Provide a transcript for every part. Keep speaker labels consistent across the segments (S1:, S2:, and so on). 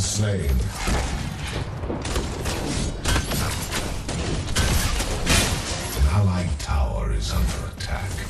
S1: slain. An allied tower is under attack.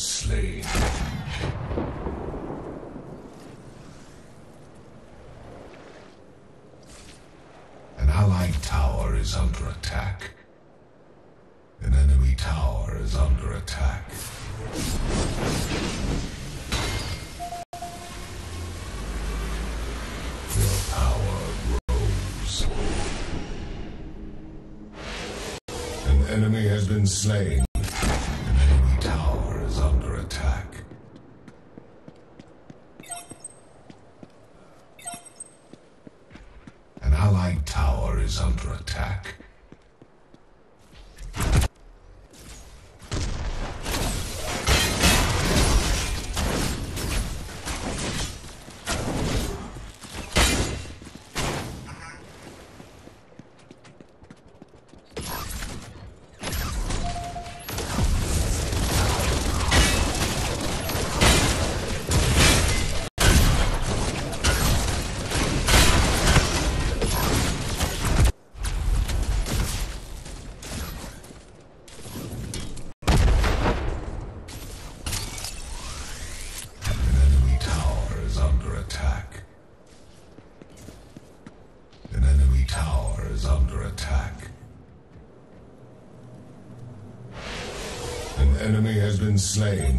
S1: slain. An allied tower is under attack. An enemy tower is under attack. Enemy has been slain. Slain.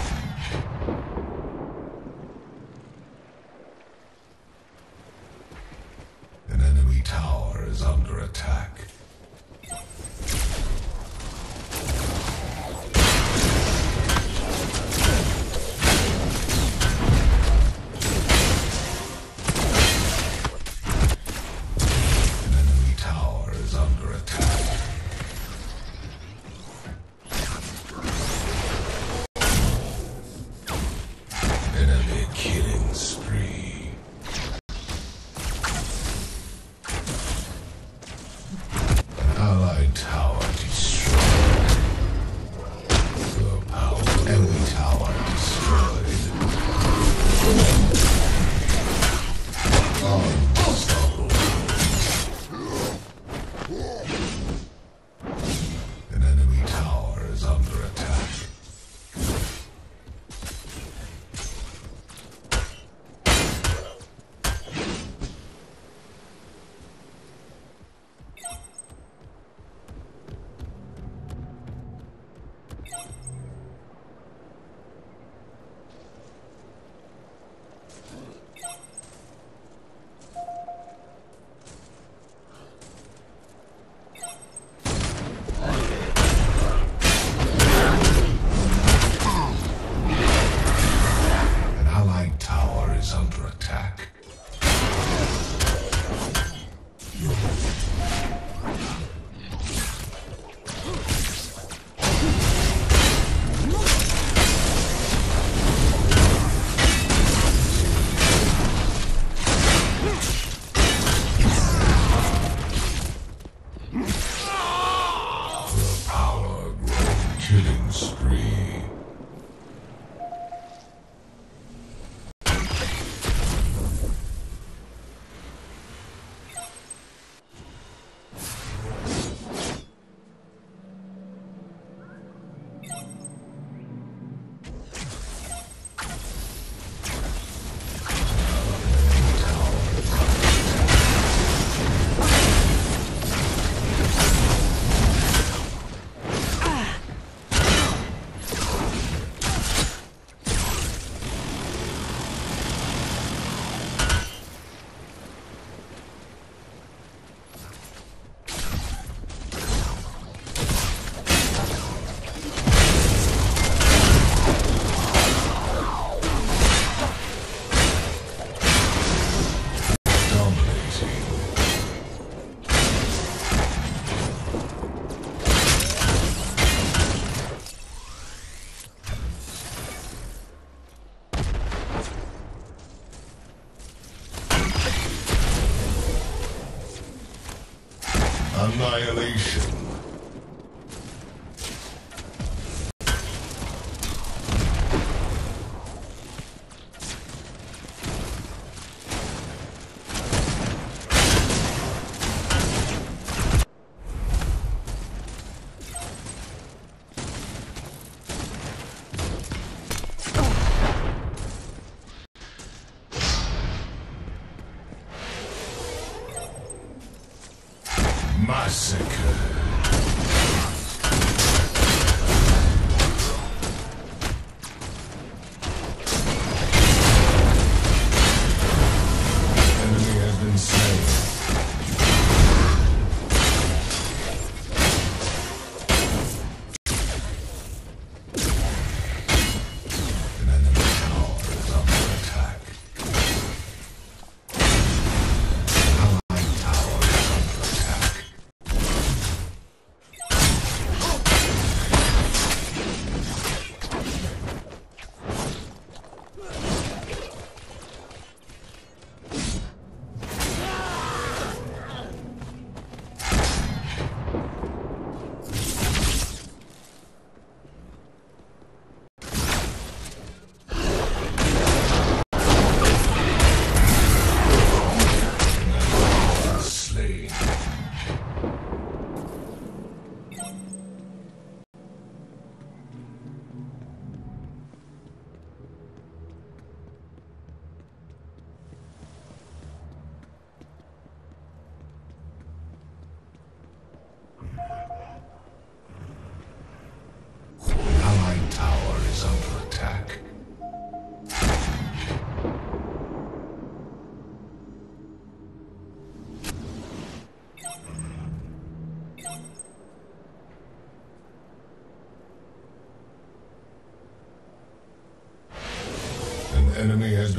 S1: Annihilation.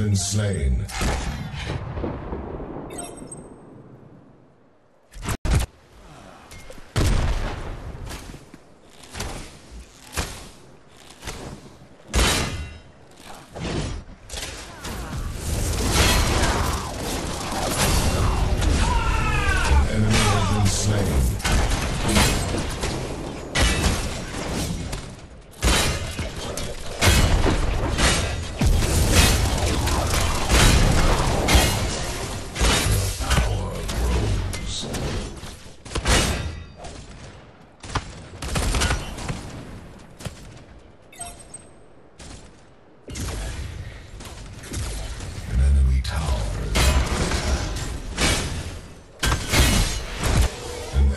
S1: been slain.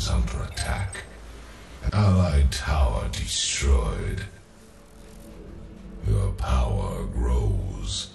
S1: is under attack. Allied tower destroyed. Your power grows.